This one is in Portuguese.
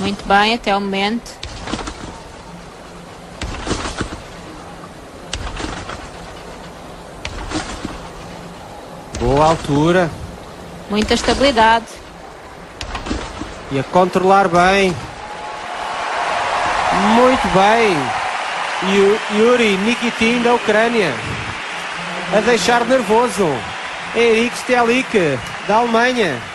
Muito bem, até o momento. Boa altura. Muita estabilidade. E a controlar bem. Muito bem. Yuri Nikitin da Ucrânia. A deixar nervoso. Erik Stelik da Alemanha.